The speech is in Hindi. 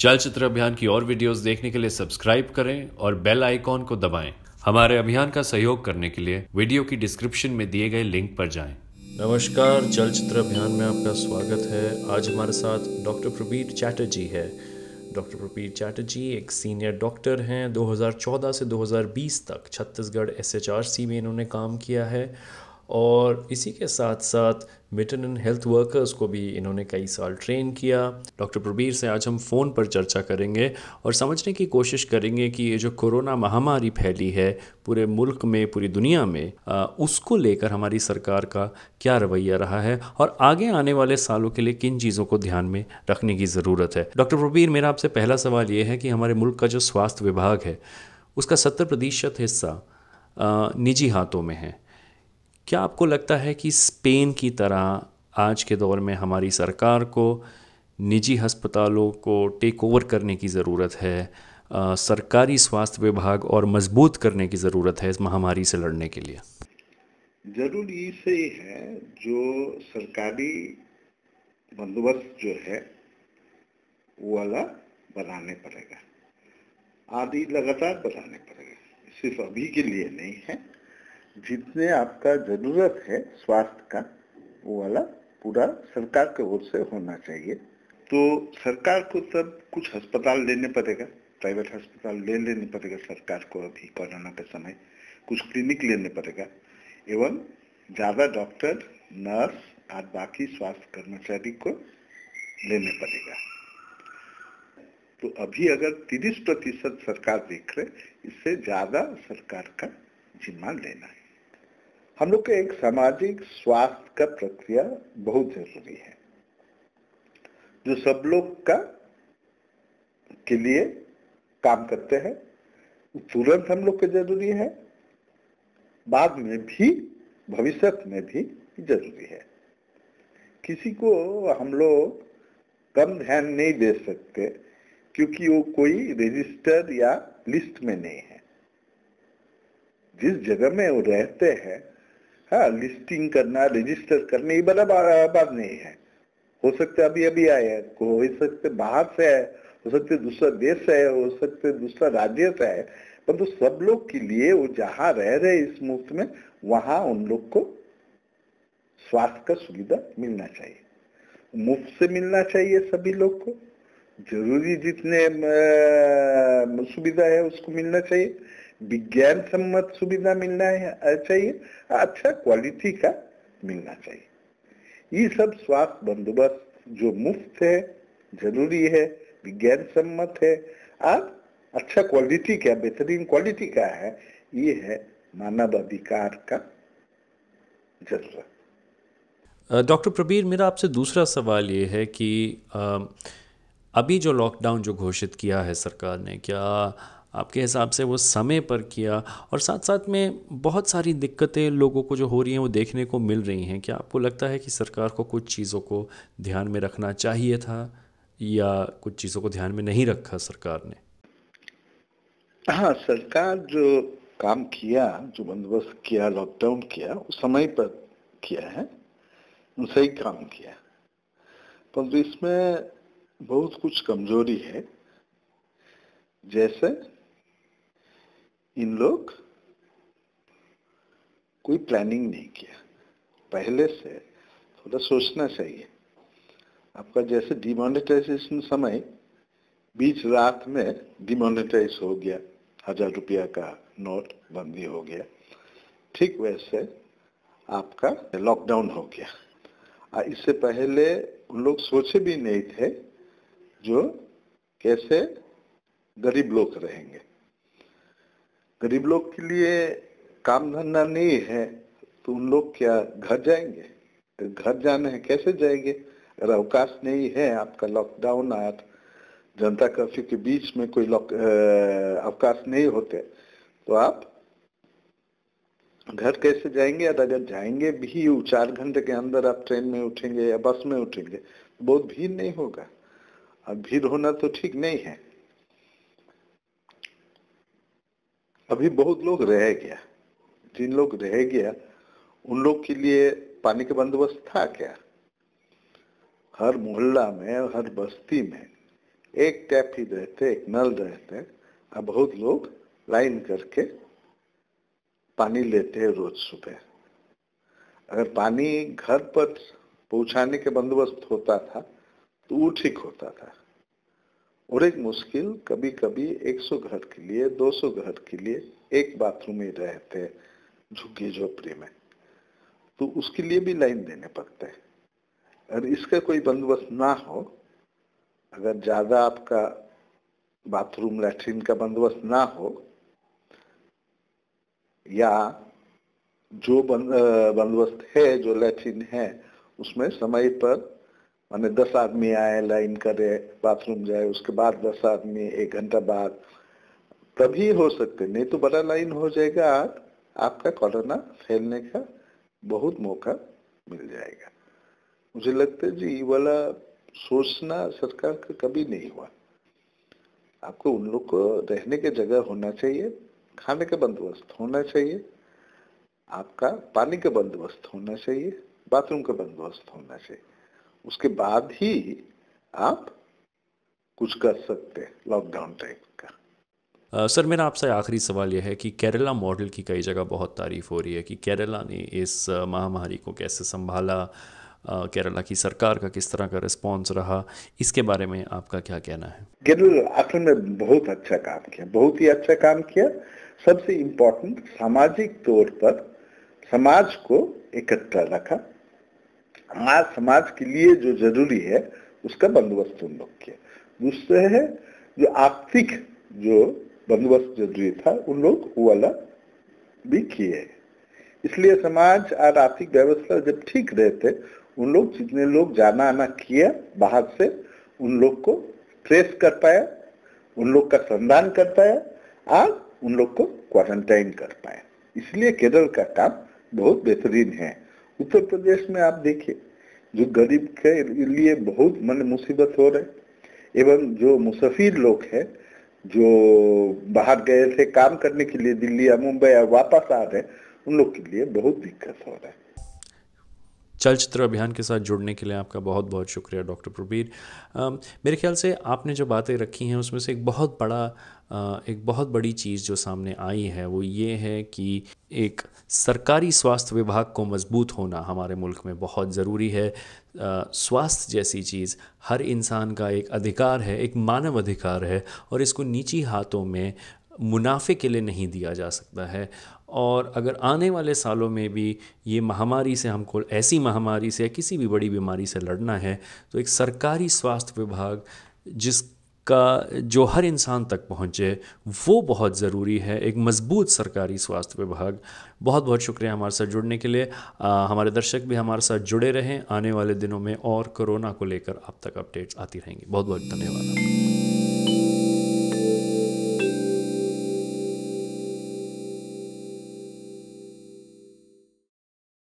चलचित्र अभियान की और वीडियोस देखने के लिए सब्सक्राइब करें और बेल आइकॉन को दबाएँ। हमारे अभियान का सहयोग करने के लिए वीडियो की डिस्क्रिप्शन में दिए गए लिंक पर जाएँ। नमस्कार, चलचित्र अभियान में आपका स्वागत है। आज हमारे साथ डॉक्टर प्रबीर चैटर्जी है। डॉक्टर प्रबीर चैटर्जी एक सीनियर डॉक्टर हैं। 2014 से 2020 तक छत्तीसगढ़ एसएचआरसी में इन्होंने काम किया है। और इसी के साथ साथ मिटन हेल्थ वर्कर्स को भी इन्होंने कई साल ट्रेन किया। डॉक्टर प्रबीर से आज हम फ़ोन पर चर्चा करेंगे और समझने की कोशिश करेंगे कि ये जो कोरोना महामारी फैली है पूरे मुल्क में पूरी दुनिया में आ, उसको लेकर हमारी सरकार का क्या रवैया रहा है और आगे आने वाले सालों के लिए किन चीज़ों को ध्यान में रखने की ज़रूरत है। डॉक्टर प्रबीर मेरा आपसे पहला सवाल ये है कि हमारे मुल्क का जो स्वास्थ्य विभाग है उसका सत्तर प्रतिशत हिस्सा निजी हाथों में है। क्या आपको लगता है कि स्पेन की तरह आज के दौर में हमारी सरकार को निजी अस्पतालों को टेक ओवर करने की ज़रूरत है आ, सरकारी स्वास्थ्य विभाग और मज़बूत करने की ज़रूरत है इस महामारी से लड़ने के लिए? ज़रूरी से है जो सरकारी बंदोबस्त जो है वो वाला बनाने पड़ेगा। आदि लगातार बनाने पड़ेगा। सिर्फ़ अभी के लिए नहीं है। जितने आपका ज़रूरत है स्वास्थ्य का, वो वाला पूरा सरकार के ओर से होना चाहिए। तो सरकार को तब कुछ अस्पताल लेने पड़ेगा, प्राइवेट अस्पताल ले लेने पड़ेगा सरकार को अभी कोरोना के समय। कुछ क्लिनिक लेने पड़ेगा, एवं ज़्यादा डॉक्टर, नर्स और बाकी स्वास्थ्य कर्मचारी को लेने पड़ेगा। तो अभी अगर 30 प्रतिशत सरकार देख रहे, इससे ज़्यादा सरकार का जिम्मा लेना है। हम लोग के एक सामाजिक स्वास्थ्य का प्रक्रिया बहुत ज़रूरी है। जो सब लोग का के लिए काम करते हैं, तुरंत हम लोग के ज़रूरी है। बाद में भी भविष्य में भी ज़रूरी है। किसी को हम लोग कम ध्यान नहीं दे सकते, क्योंकि वो कोई रजिस्टर या लिस्ट में नहीं है। जिस जगह में वो रहते हैं हाँ लिस्टिंग करना रजिस्टर करना, ये बड़ा बात नहीं है। हो सकते अभी अभी आए हैं सकते बाहर से है हो सकते दूसरा देश से है हो सकते दूसरा राज्य से है परंतु तो सब लोग के लिए वो जहाँ रह रहे इस मुफ़्त में, वहाँ उन लोग को स्वास्थ्य का सुविधा मिलना चाहिए। मुफ़्त से मिलना चाहिए सभी लोग को। ज़रूरी जितने सुविधा है उसको मिलना चाहिए। विज्ञान सम्मत सुविधा मिलना है चाहिए। अच्छा क्वालिटी का मिलना चाहिए। ये सब स्वास्थ्य बंदोबस्त जो मुफ़्त है, ज़रूरी है, विज्ञान सम्मत है और अच्छा क्वालिटी का बेहतरीन क्वालिटी का है, ये है मानव अधिकार का ज़रूरत। डॉक्टर प्रबीर, मेरा आपसे दूसरा सवाल ये है कि अभी जो लॉकडाउन जो घोषित किया है सरकार ने, क्या आपके हिसाब से वो समय पर किया और साथ साथ में बहुत सारी दिक्कतें लोगों को जो हो रही हैं वो देखने को मिल रही हैं। क्या आपको लगता है कि सरकार को कुछ चीज़ों को ध्यान में रखना चाहिए था या कुछ चीज़ों को ध्यान में नहीं रखा सरकार ने? हाँ सरकार जो काम किया, जो बंदोबस्त किया लॉकडाउन किया, वो समय पर किया है। सही काम किया। परंतु इसमें बहुत कुछ कमज़ोरी है। जैसे इन लोग कोई प्लानिंग नहीं किया। पहले से थोड़ा सोचना चाहिए। आपका जैसे डिमोनेटाइजेशन समय बीच रात में डिमोनेटाइज हो गया। हज़ार रुपया का नोट बंदी हो गया। ठीक वैसे आपका लॉकडाउन हो गया। इससे पहले उन लोग सोचे भी नहीं थे जो कैसे गरीब लोग रहेंगे। गरीब लोग के लिए काम धंधा नहीं है तो उन लोग क्या घर जाएँगे? तो घर जाने हैं, कैसे जाएँगे? अगर अवकाश नहीं है, आपका लॉकडाउन आया तो जनता कर्फ्यू के बीच में कोई अवकाश नहीं होते। तो आप घर कैसे जाएँगे? और अगर जाएँगे भी, चार घंटे के अंदर आप ट्रेन में उठेंगे या बस में उठेंगे तो बहुत भीड़ नहीं होगा। अब भीड़ होना तो ठीक नहीं है। अभी बहुत लोग रह गया। जिन लोग रह गया, उन लोग के लिए पानी का बंदोबस्त था क्या? हर मोहल्ला में, हर बस्ती में एक टैप ही रहते, एक नल रहते। अब बहुत लोग लाइन करके पानी लेते हैं रोज सुबह। अगर पानी घर पर पहुँचाने के बंदोबस्त होता था तो वो ठीक होता था। और एक मुश्किल कभी कभी 100 घर के लिए 200 घर के लिए एक बाथरूम ही रहते झुग्गी झोपड़ी में तो उसके लिए भी लाइन देने पड़ते हैं। अगर इसका कोई बंदोबस्त ना हो, अगर ज़्यादा आपका बाथरूम, लैट्रिन का बंदोबस्त ना हो, या जो बंदोबस्त है, जो लैट्रिन है, उसमें समय पर माने दस आदमी आए, लाइन करे बाथरूम जाए, उसके बाद दस आदमी, एक घंटा बाद। तभी हो सकते, नहीं तो बड़ा लाइन हो जाएगा आपका कोरोना फैलने का बहुत मौका मिल जाएगा। मुझे लगता है जी वाला सोचना सरकार का कभी नहीं हुआ। आपको उन लोग को रहने की जगह होना चाहिए, खाने का बंदोबस्त होना चाहिए, आपका पानी का बंदोबस्त होना चाहिए बाथरूम का बंदोबस्त होना चाहिए। उसके बाद ही आप कुछ कर सकते हैं लॉकडाउन टाइप का। सर मेरा आपसे आखिरी सवाल यह है कि केरला मॉडल की कई जगह बहुत तारीफ़ हो रही है कि केरला ने इस महामारी को कैसे संभाला केरला की सरकार का किस तरह का रिस्पॉन्स रहा इसके बारे में आपका क्या कहना है? केरल असल में बहुत अच्छा काम किया बहुत ही अच्छा काम किया। सबसे इम्पोर्टेंट सामाजिक तौर पर समाज को इकट्ठा रखा। आज समाज के लिए जो ज़रूरी है, उसका बंदोबस्त उन लोग किया। दूसरे है, जो आर्थिक जो बंदोबस्त ज़रूरी था, उन लोग वो वाला भी किए इसलिए समाज और आर्थिक व्यवस्था जब ठीक रहते, उन लोग, जितने लोग जाना आना किया बाहर से, उन लोग को ट्रेस कर पाया, उन लोग का संधान कर पाया, और उन लोग को क्वारंटाइन कर पाया। इसलिए केरल का काम बहुत बेहतरीन है। उत्तर प्रदेश में आप देखिए, जो गरीब के लिए बहुत मन मुसीबत हो रहे एवं जो मुसफिर लोग हैं, जो बाहर गए थे काम करने के लिए दिल्ली या मुंबई या वापस आ रहे उन लोग के लिए बहुत दिक्कत हो रहा है। चलचित्र अभियान के साथ जुड़ने के लिए आपका बहुत बहुत शुक्रिया, डॉक्टर प्रबीर। मेरे ख्याल से आपने जो बातें रखी हैं, उसमें से एक बहुत बड़ा एक बहुत बड़ी चीज़ जो सामने आई है, वो ये है कि एक सरकारी स्वास्थ्य विभाग को मज़बूत होना हमारे मुल्क में बहुत ज़रूरी है। स्वास्थ्य जैसी चीज़ हर इंसान का एक अधिकार है, एक मानव अधिकार है, और इसको निजी हाथों में मुनाफे के लिए नहीं दिया जा सकता है। और अगर आने वाले सालों में भी ये महामारी से हमको ऐसी महामारी से या किसी भी बड़ी बीमारी से लड़ना है तो एक सरकारी स्वास्थ्य विभाग जिस का जो हर इंसान तक पहुँचे वो बहुत ज़रूरी है। एक मज़बूत सरकारी स्वास्थ्य विभाग। बहुत बहुत शुक्रिया हमारे साथ जुड़ने के लिए। आ, हमारे दर्शक भी हमारे साथ जुड़े रहें। आने वाले दिनों में और कोरोना को लेकर आप तक अपडेट्स आती रहेंगी। बहुत बहुत धन्यवाद